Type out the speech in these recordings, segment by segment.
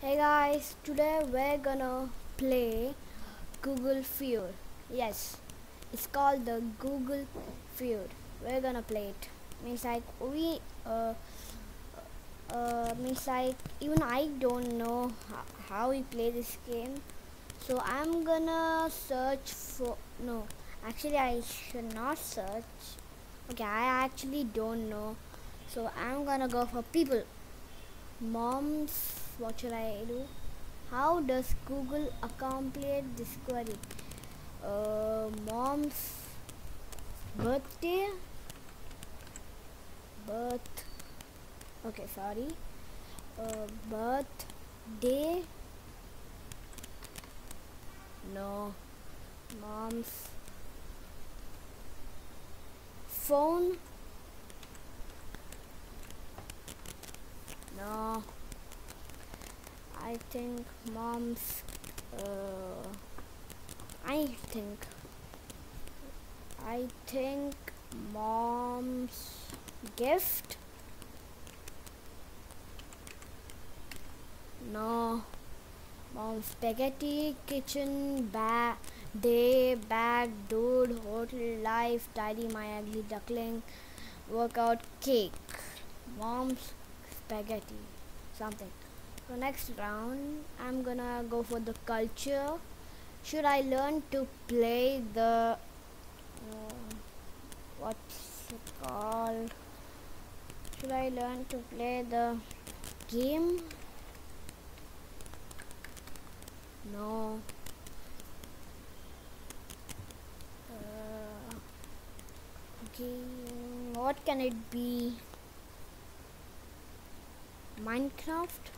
Hey guys, today we're gonna play Google Feud. Yes, it's called the Google Feud. We're gonna play it. Means like we uh uh means like even I don't know how, how we play this game. So I'm gonna search for no. Actually, I should not search. Okay, I actually don't know. So I'm gonna go for people. Moms, what should I do? How does Google accomplish this query? Uh, mom's birthday. Birth. Okay, sorry. Uh, birthday. No. Mom's phone. No. I think mom's. Uh, I think. I think mom's gift. No. Mom's spaghetti, kitchen, bag, day, bag, dude, hotel, life, tidy my ugly duckling, workout, cake. Mom's spaghetti, something. So next round, I'm gonna go for the culture. Should I learn to play the uh, what's it called? Should I learn to play the game? No. Uh, game. What can it be? Minecraft?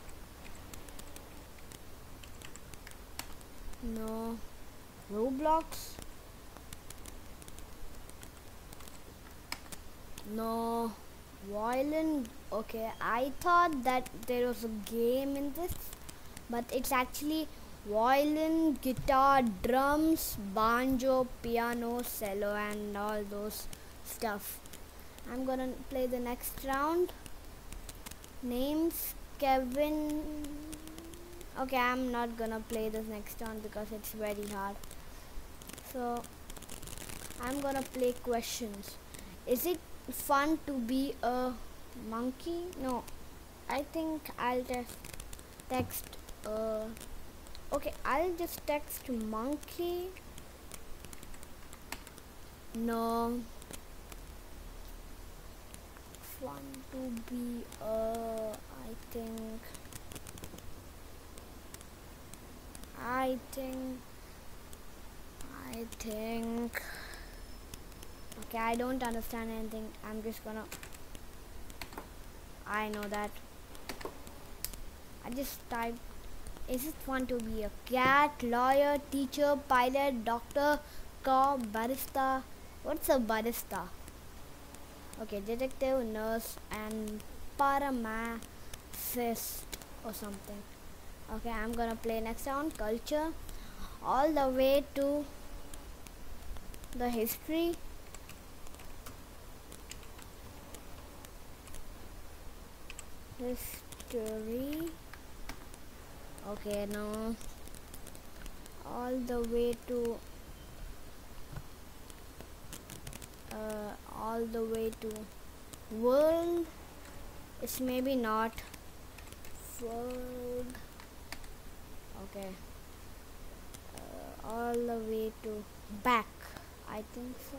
No. Roblox? No. Violin? Okay, I thought that there was a game in this, but it's actually violin, guitar, drums, banjo, piano, cello, and all those stuff. I'm gonna play the next round. Names Kevin. Okay, I'm not gonna play this next round because it's very hard. So, I'm gonna play questions. Is it fun to be a monkey? No, I think I'll just text. Uh, okay i'll just text monkey no fun to be uh i think i think i think okay i don't understand anything i'm just gonna i know that i just type is it fun to be a cat, lawyer, teacher, pilot, doctor, cop, barista? What's a barista? Okay, detective, nurse, and paramacist or something. Okay, I'm gonna play next round culture all the way to the history. History okay now all the way to uh, all the way to world it's maybe not world okay uh, all the way to back I think so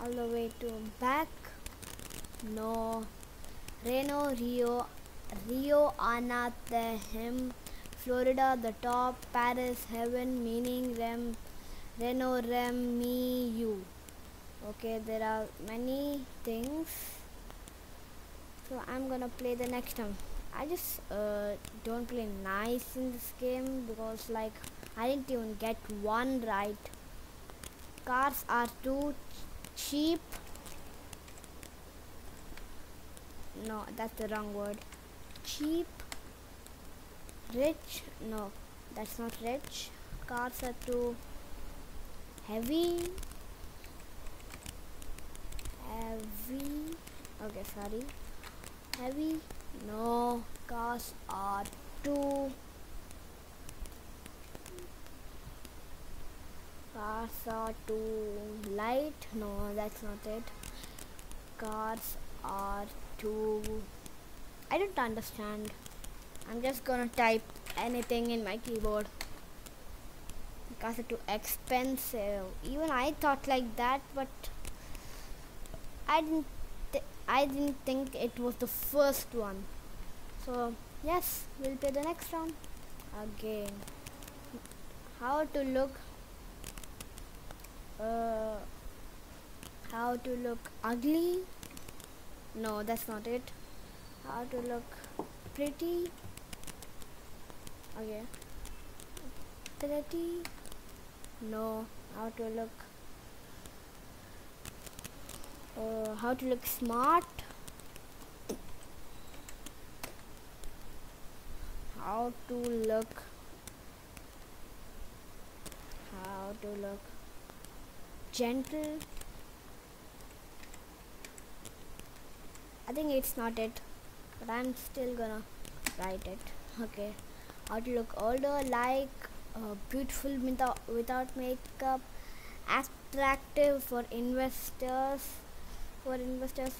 all the way to back no Reno Rio Rio Anaheim, Florida, the top, Paris, heaven, meaning rem, Reno, rem, me, you. Okay, there are many things. So I'm gonna play the next one. I just uh, don't play nice in this game because like I didn't even get one right. Cars are too cheap. No, that's the wrong word. Cheap. Rich? No that's not rich. Cars are too heavy. Heavy. Okay sorry. Heavy no cars are too cars are too light. No that's not it. Cars are too I don't understand. I'm just gonna type anything in my keyboard. Cars are too expensive. Even I thought like that but I didn't I didn't think it was the first one. So yes we'll play the next round. Again. How to look uh, how to look ugly? No that's not it. How to look pretty? Okay. Pretty? No. How to look uh, how to look smart? How to look? How to look gentle? I think it's not it but I'm still gonna write it. Okay. How to look older like uh, beautiful without, without makeup attractive for investors for investors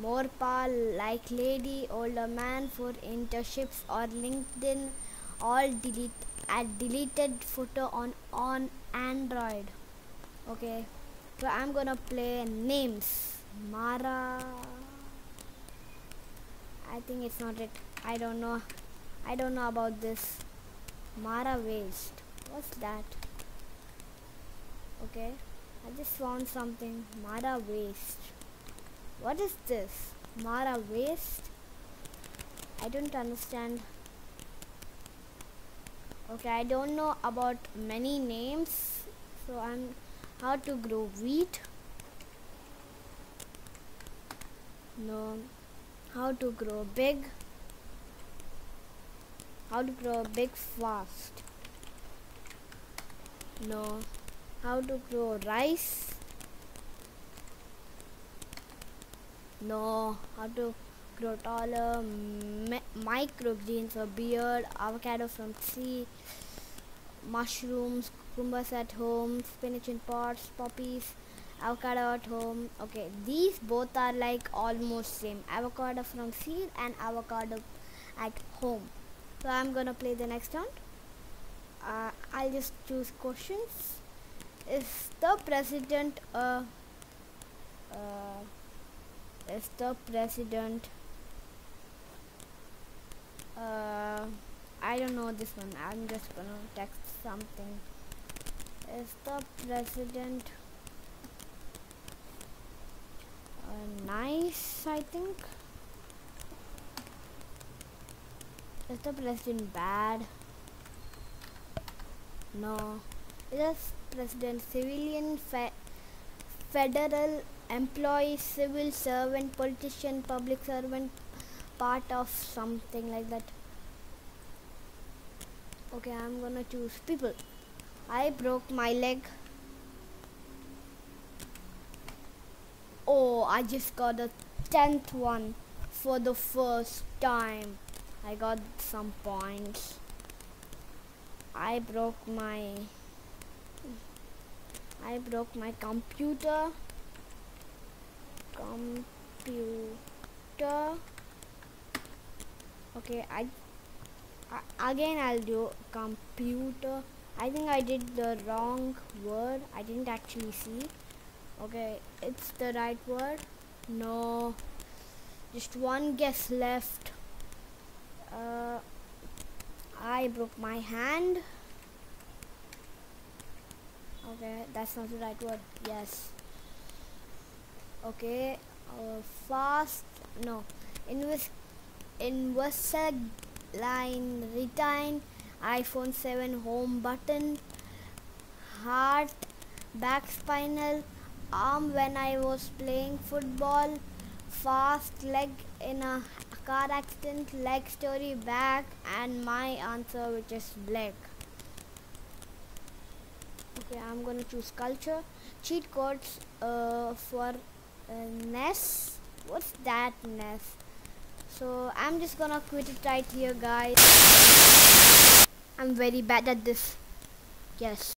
more power like lady older man for internships or linkedin all delete add deleted photo on on android. Okay so i'm gonna play names. Mara. I think it's not it. I don't know. I don't know about this. Mara waste. What's that? Okay i just found something. Mara waste what is this? Mara waste? I don't understand. Okay, I don't know about many names. So I'm how to grow wheat. No. How to grow big. How to grow big fast. No. How to grow rice. Know how to grow taller. Microgreens for beard avocado from sea mushrooms cucumbers at home spinach in pots poppies avocado at home. Okay these both are like almost same. Avocado from seed and avocado at home. So i'm gonna play the next round. Uh, i'll just choose questions. Is the president a uh, is the president uh, I don't know this one. I'm just gonna text something. Is the president uh, nice I think. Is the president bad. No. Is the president civilian fe federal employee civil servant politician public servant part of something like that. Okay i'm gonna choose people. I broke my leg. Oh i just got the 10th one for the first time. I got some points. I broke my i broke my computer computer. Okay I, I again I'll do computer. I think I did the wrong word. I didn't actually see. Okay it's the right word. No. Just one guess left. Uh, I broke my hand. Okay that's not the right word. Yes okay uh, fast no. Invest line retain iphone 7 home button heart back spinal arm when i was playing football fast leg in a car accident leg story back and my answer which is black. Okay i'm gonna choose culture. Cheat codes uh, for uh, NES what's that NES So I'm just gonna quit it right here guys. I'm very bad at this. Yes.